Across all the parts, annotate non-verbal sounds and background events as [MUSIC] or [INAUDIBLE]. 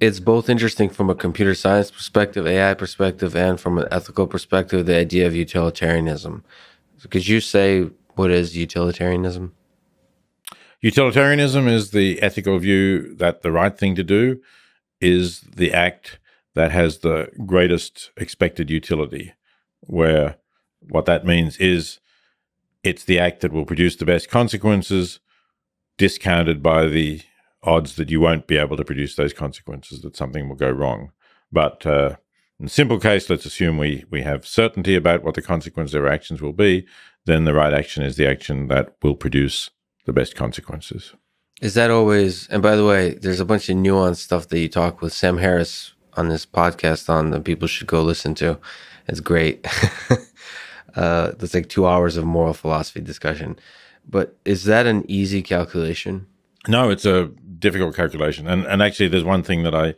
it's both interesting from a computer science perspective, AI perspective, and from an ethical perspective, the idea of utilitarianism. Could you say what is utilitarianism? Utilitarianism is the ethical view that the right thing to do is the act that has the greatest expected utility, where what that means is it's the act that will produce the best consequences, discounted by the odds that you won't be able to produce those consequences, that something will go wrong. But uh, in the simple case, let's assume we, we have certainty about what the consequences of our actions will be, then the right action is the action that will produce the best consequences. Is that always, and by the way, there's a bunch of nuanced stuff that you talk with Sam Harris on this podcast on that people should go listen to. It's great. [LAUGHS] uh, it's like two hours of moral philosophy discussion. But is that an easy calculation? No, it's a difficult calculation. And and actually there's one thing that I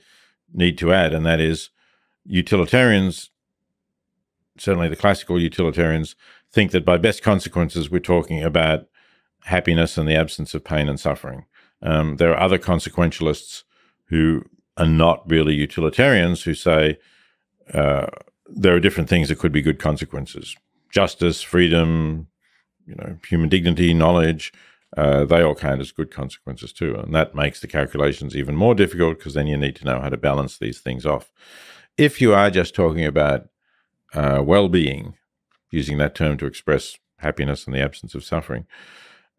need to add, and that is utilitarians, certainly the classical utilitarians, think that by best consequences we're talking about happiness and the absence of pain and suffering. Um, there are other consequentialists who are not really utilitarians who say uh, there are different things that could be good consequences: justice, freedom, you know, human dignity, knowledge. Uh, they all count as good consequences too, and that makes the calculations even more difficult because then you need to know how to balance these things off. If you are just talking about uh, well-being, using that term to express happiness and the absence of suffering,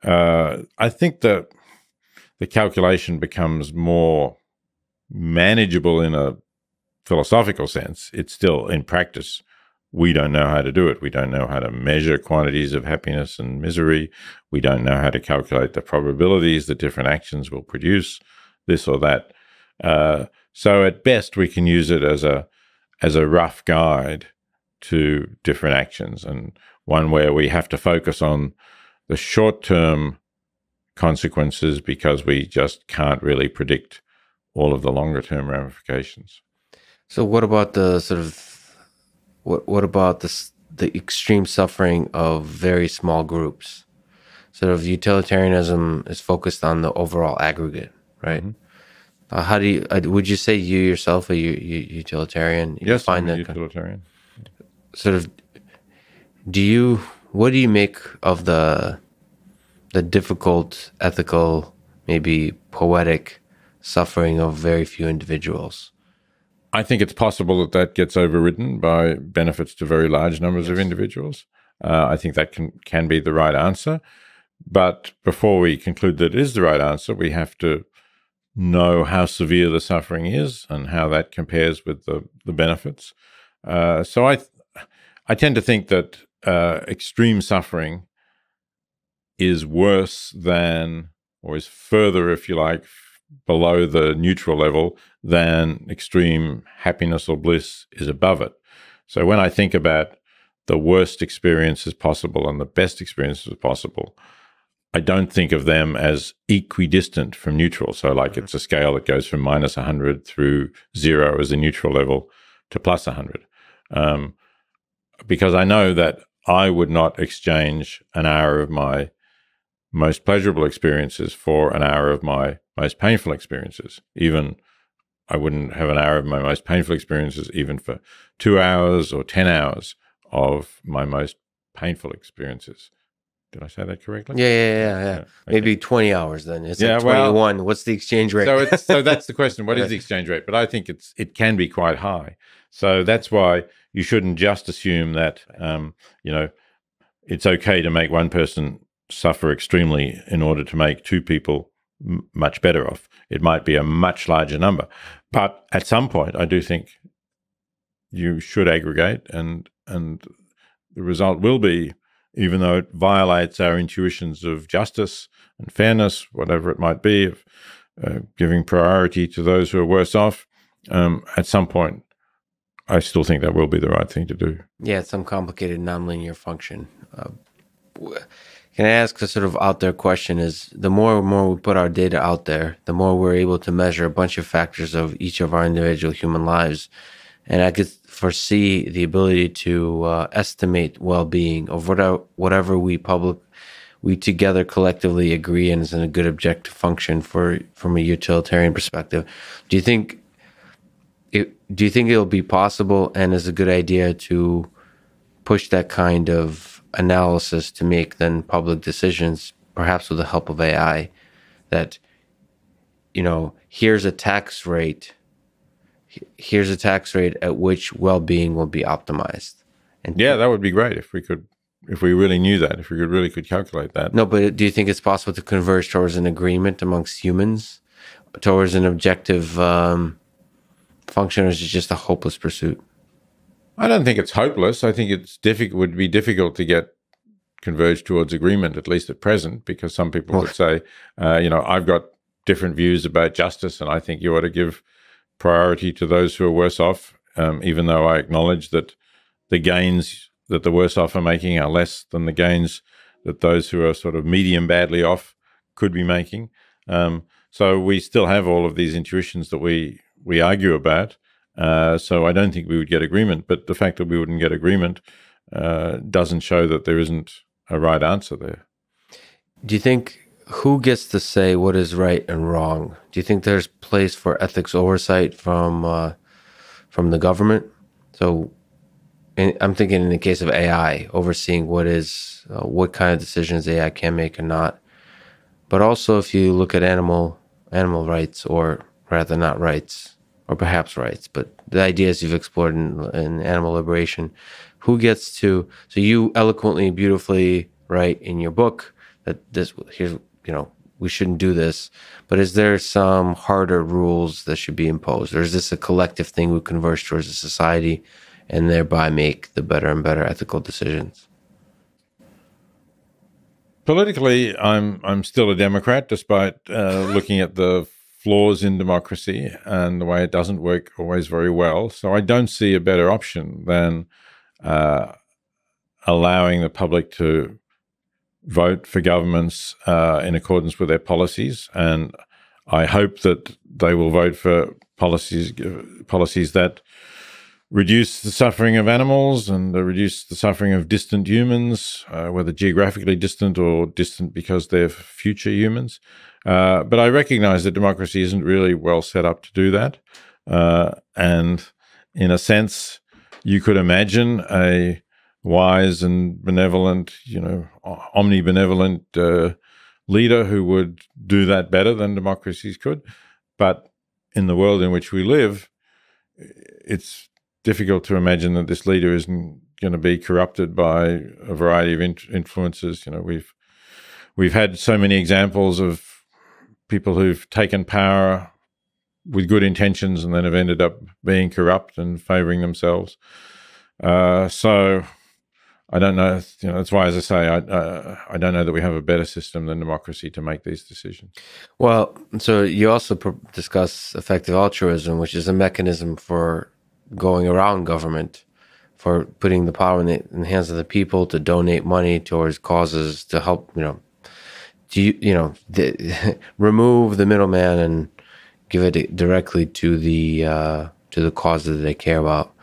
uh, I think that the calculation becomes more manageable in a philosophical sense. It's still in practice. We don't know how to do it. We don't know how to measure quantities of happiness and misery. We don't know how to calculate the probabilities that different actions will produce this or that. Uh, so at best, we can use it as a as a rough guide to different actions, and one where we have to focus on the short term consequences because we just can't really predict all of the longer term ramifications. So, what about the sort of what what about the the extreme suffering of very small groups? Sort of utilitarianism is focused on the overall aggregate, right? Mm-hmm. Uh, how do you uh, would you say you yourself are a utilitarian? You yes, find I'm that utilitarian. Sort of. Do you what do you make of the the difficult ethical, maybe poetic suffering of very few individuals. I think it's possible that that gets overridden by benefits to very large numbers yes. of individuals. Uh, I think that can can be the right answer. But before we conclude that it is the right answer, we have to know how severe the suffering is and how that compares with the, the benefits. Uh, so I, th- I tend to think that uh, extreme suffering is worse than, or is further, if you like, below the neutral level than extreme happiness or bliss is above it. So when I think about the worst experiences possible and the best experiences possible, I don't think of them as equidistant from neutral. So, like mm-hmm. it's a scale that goes from minus 100 through zero as a neutral level to plus 100. Um, because I know that I would not exchange an hour of my most pleasurable experiences for an hour of my most painful experiences. Even I wouldn't have an hour of my most painful experiences, even for two hours or 10 hours of my most painful experiences. Did I say that correctly? Yeah, yeah, yeah, yeah. yeah. Okay. Maybe twenty hours then. It's yeah, like twenty-one. Well, What's the exchange rate? so, so that's the question. What is [LAUGHS] the exchange rate? But I think it's it can be quite high. So that's why you shouldn't just assume that um, you know it's okay to make one person suffer extremely in order to make two people much better off. It might be a much larger number. But at some point, I do think you should aggregate, and, and the result will be, even though it violates our intuitions of justice and fairness, whatever it might be, of uh, giving priority to those who are worse off, um, at some point, I still think that will be the right thing to do. Yeah, some complicated nonlinear function. Uh, can I ask a sort of out there question? Is the more and more we put our data out there, the more we're able to measure a bunch of factors of each of our individual human lives, and I could foresee the ability to uh, estimate well-being of whatever whatever we public we together collectively agree and is in a good objective function for from a utilitarian perspective. Do you think it, do you think it'll be possible and is a good idea to push that kind of analysis to make then public decisions, perhaps with the help of AI, that you know, here's a tax rate, here's a tax rate at which well-being will be optimized. And yeah, that would be great if we could, if we really knew that, if we could really could calculate that. No, but do you think it's possible to converge towards an agreement amongst humans, towards an objective um, function, or is it just a hopeless pursuit? I don't think it's hopeless. I think it's difficult. Would be difficult to get converged towards agreement, at least at present, because some people would say, uh, you know, I've got different views about justice, and I think you ought to give priority to those who are worse off, um, even though I acknowledge that the gains that the worse off are making are less than the gains that those who are sort of medium badly off could be making. Um, so we still have all of these intuitions that we we argue about. Uh, so I don't think we would get agreement. But the fact that we wouldn't get agreement uh, doesn't show that there isn't a right answer there. Do you think who gets to say what is right and wrong? Do you think there's place for ethics oversight from uh, from the government? So, I'm thinking in the case of AI, overseeing what is uh, what kind of decisions AI can make or not. But also, if you look at animal animal rights, or rather, not rights, or perhaps rights, but the ideas you've explored in, in animal liberation, who gets to? So you eloquently, beautifully write in your book that this here's you know, we shouldn't do this. But is there some harder rules that should be imposed? Or is this a collective thing we converge towards a society and thereby make the better and better ethical decisions? Politically, I'm I'm still a Democrat, despite uh, looking at the flaws in democracy and the way it doesn't work always very well. So I don't see a better option than uh, allowing the public to vote for governments uh, in accordance with their policies, and I hope that they will vote for policies policies that reduce the suffering of animals and reduce the suffering of distant humans, uh, whether geographically distant or distant because they're future humans. Uh, but I recognize that democracy isn't really well set up to do that. Uh, and in a sense, you could imagine a wise and benevolent, you know, omnibenevolent uh, leader who would do that better than democracies could. But in the world in which we live, it's difficult to imagine that this leader isn't going to be corrupted by a variety of in- influences. You know, we've we've had so many examples of people who've taken power with good intentions and then have ended up being corrupt and favoring themselves. Uh, so I don't know. You know, that's why, as I say, I uh, I don't know that we have a better system than democracy to make these decisions. Well, so you also discuss effective altruism, which is a mechanism for going around government, for putting the power in the, in the hands of the people to donate money towards causes to help. You know, do you you know the, [LAUGHS] remove the middleman and give it directly to the uh, to the causes that they care about.